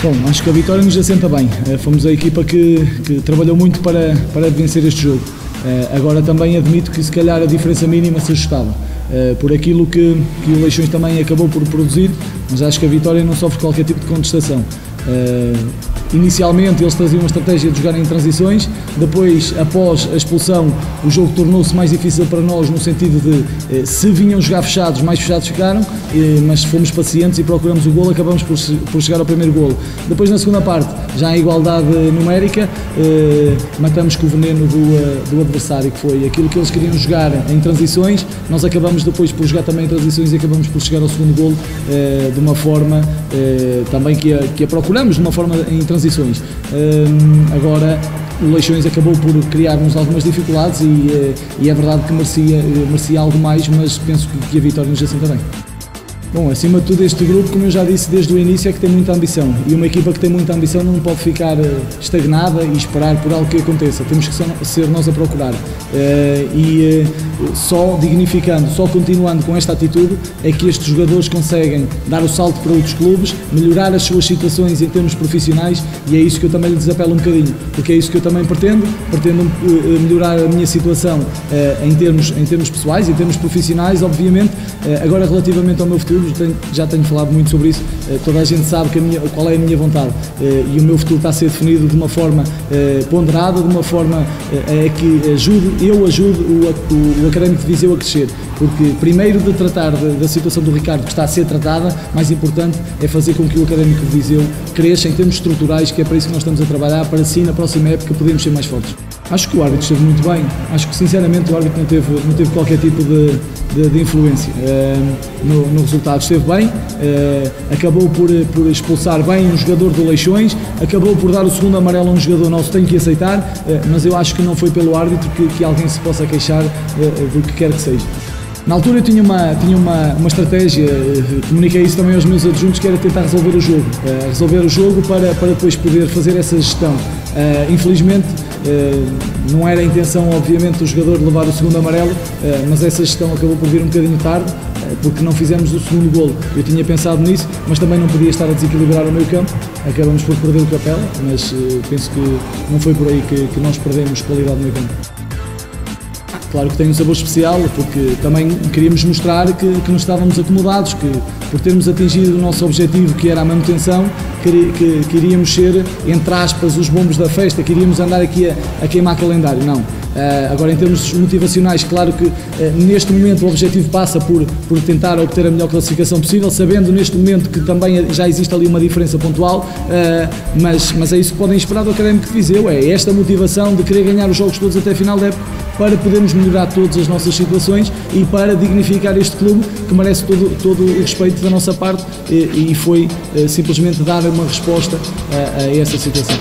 Bom, acho que a vitória nos assenta bem. Eh, fomos a equipa que, que trabalhou muito para, para vencer este jogo. Eh, agora também admito que se calhar a diferença mínima se ajustava. Eh, por aquilo que, que o Leixões também acabou por produzir, mas acho que a vitória não sofre qualquer tipo de contestação. Inicialmente eles traziam uma estratégia de jogar em transições, depois, após a expulsão, o jogo tornou-se mais difícil para nós no sentido de se vinham jogar fechados, mais fechados ficaram, mas fomos pacientes e procuramos o golo, acabamos por, chegar ao primeiro golo. Depois, na segunda parte, já em igualdade numérica, eh, matamos com o veneno do, eh, do adversário, que foi aquilo que eles queriam jogar em transições, nós acabamos depois por jogar também em transições e acabamos por chegar ao segundo golo eh, de uma forma também que a, que a procuramos, de uma forma em transições. Agora, o Leixões acabou por criar-nos algumas dificuldades e, e, é verdade que merecia, merecia algo mais, mas penso que, a vitória nos assenta bem. Bom, acima de tudo este grupo, como eu já disse desde o início, é que tem muita ambição. E uma equipa que tem muita ambição não pode ficar eh, estagnada e esperar por algo que aconteça. Temos que ser nós a procurar. Eh, e eh, só dignificando, só continuando com esta atitude, é que estes jogadores conseguem dar o salto para outros clubes, melhorar as suas situações em termos profissionais e é isso que eu também lhes apelo um bocadinho, porque é isso que eu também pretendo. Pretendo melhorar a minha situação em termos, em termos pessoais, em termos profissionais, obviamente. Agora, relativamente ao meu futuro, tenho, já tenho falado muito sobre isso, eh, toda a gente sabe a minha, qual é a minha vontade. Eh, e o meu futuro está a ser definido de uma forma eh, ponderada, de uma forma é que ajude, eu ajudo o, o, o Académico de Viseu a crescer, porque primeiro de tratar da, situação do Ricardo que está a ser tratada, mais importante é fazer com que o Académico de Viseu cresça em termos estruturais, que é para isso que nós estamos a trabalhar, para assim na próxima época podemos ser mais fortes. Acho que o árbitro esteve muito bem, acho que sinceramente o árbitro não teve, não teve qualquer tipo de, de, de influência. Uh, no, no, resultado, esteve bem, uh, acabou por, por expulsar bem um jogador do Leixões, acabou por dar o segundo amarelo a um jogador nosso, tem que aceitar, uh, mas eu acho que não foi pelo árbitro que, que alguém se possa queixar do que quer que seja. Na altura eu tinha uma, tinha uma, uma estratégia, comuniquei isso também aos meus adjuntos, que era tentar resolver o jogo. Uh, resolver o jogo para, para depois poder fazer essa gestão. Uh, infelizmente, não era a intenção, obviamente, do jogador levar o segundo amarelo, mas essa gestão acabou por vir um bocadinho tarde, porque não fizemos o segundo golo. Eu tinha pensado nisso, mas também não podia estar a desequilibrar o meio campo. Acabamos por perder o capela, mas penso que não foi por aí que, que nós perdemos qualidade no meio campo. Claro que tem um sabor especial, porque também queríamos mostrar que, que não estávamos acomodados, que por termos atingido o nosso objetivo, que era a manutenção, que, que, que iríamos ser, entre aspas, os bombos da festa, que iríamos andar aqui a, a queimar calendário. Não. Uh, agora, em termos motivacionais, claro que uh, neste momento o objetivo passa por, por tentar obter a melhor classificação possível, sabendo neste momento que também já existe ali uma diferença pontual, uh, mas, mas é isso que podem esperar do Académico de Viseu, é esta motivação de querer ganhar os jogos todos até a final da época para podermos melhorar todas as nossas situações e para dignificar este clube que merece todo, todo o respeito da nossa parte e, e foi simplesmente dar uma resposta a, a essa situação.